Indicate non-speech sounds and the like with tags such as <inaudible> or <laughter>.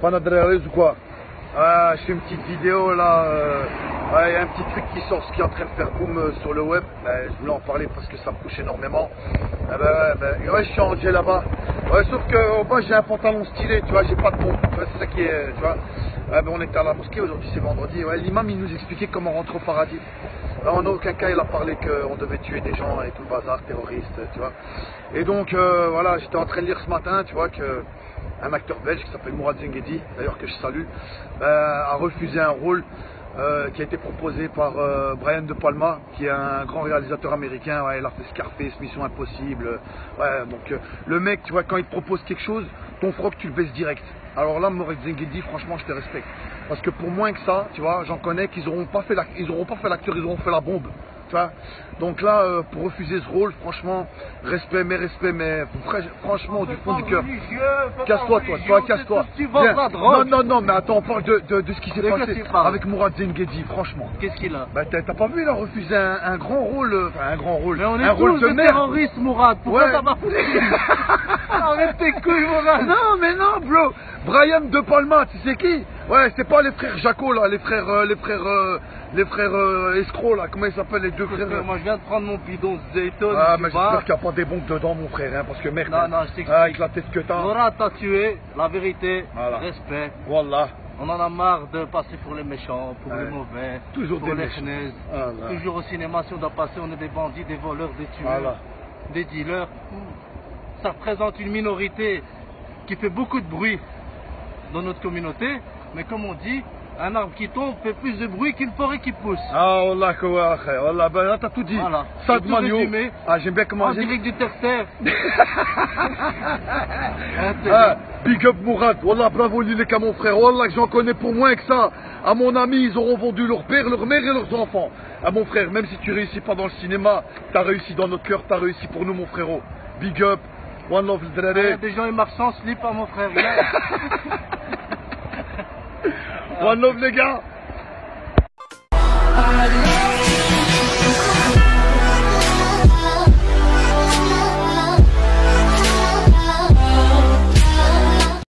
Pas ou quoi Ah, Je fais une petite vidéo là. euh, ouais, Il y a un petit truc qui sort, ce qui est en train de faire boom euh, sur le web. Ben, je voulais en parler parce que ça me touche énormément. Ah ben, ben, ouais, je suis en là-bas. Ouais, sauf que au bas j'ai un pantalon stylé, tu vois, j'ai pas de pompe. C'est ça qui est, tu vois. Ouais, ben, on était à la mosquée aujourd'hui, c'est vendredi. Ouais, L'imam il nous expliquait comment rentrer au paradis. En aucun cas il a parlé qu'on devait tuer des gens et tout le bazar, terroristes, tu vois. Et donc euh, voilà, j'étais en train de lire ce matin, tu vois, que un acteur belge qui s'appelle Mourad Zenghedi, d'ailleurs que je salue, euh, a refusé un rôle euh, qui a été proposé par euh, Brian De Palma, qui est un grand réalisateur américain. Ouais, il a fait Scarface, Mission Impossible. Ouais, donc euh, le mec, tu vois, quand il te propose quelque chose, ton froc, tu le baisses direct. Alors là, Mourad Zenghedi, franchement, je te respecte. Parce que pour moins que ça, tu vois, j'en connais qu'ils n'auront pas fait auront pas fait l'acteur, ils auront fait la bombe. Tu vois Donc là, euh, pour refuser ce rôle, franchement, respect, mais respect, mais fra- franchement, du fond du cœur. Casse-toi, toi, toi, casse-toi. Non, non, non, mais attends, on parle de, de, de ce qui s'est passé avec Mourad Zenghedi, franchement. Qu'est-ce qu'il a Bah, t'as t'as pas vu, il a refusé un, un grand rôle, euh, enfin, un grand rôle, Mais on est un rôle de merde. terroristes, Mourad. Pourquoi Ouais. ça m'a Arrête tes couilles, Mourad. Non, mais non, bro. Brian De Palma, tu sais qui? Ouais, c'est pas les frères Jaco, là, les frères, euh, les frères, euh, les frères euh, escrocs, là, comment ils s'appellent, les deux frères Frère, Moi, je viens de prendre mon bidon Zayton. Ah, tu mais j'espère qu'il n'y a pas des bombes dedans, mon frère, hein, parce que merde. Non, hein. non, je t'explique. Ah, avec la tête que t'as. Mourad t'a tué, la vérité, Voilà. respect. Wallah. On en a marre de passer pour les méchants, pour Ouais. les mauvais, Toujours pour des les. Voilà. Toujours au cinéma, si on doit passer, on est des bandits, des voleurs, des tueurs, Voilà. des dealers. Ça représente une minorité qui fait beaucoup de bruit dans notre communauté, mais comme on dit, un arbre qui tombe fait plus de bruit qu'une forêt qui pousse. Ah, frère. Wallah, ben là, t'as tout dit. Voilà. Ça de résumé. Ah, j'aime bien comment En j'ai direct du terre-terre. <laughs> C'est- Ah, big up Mourad, Wallah, bravo Lileka mon frère, Wallah que j'en connais pour moins que ça. À mon ami, ils auront vendu leur père, leur mère et leurs enfants. À mon frère, même si tu réussis pas dans le cinéma, t'as réussi dans notre cœur, t'as réussi pour nous mon frérot. Big up, one love le Il y a draré. des gens ils marchent sans slip, hein, mon frère. <laughs> one love les gars. I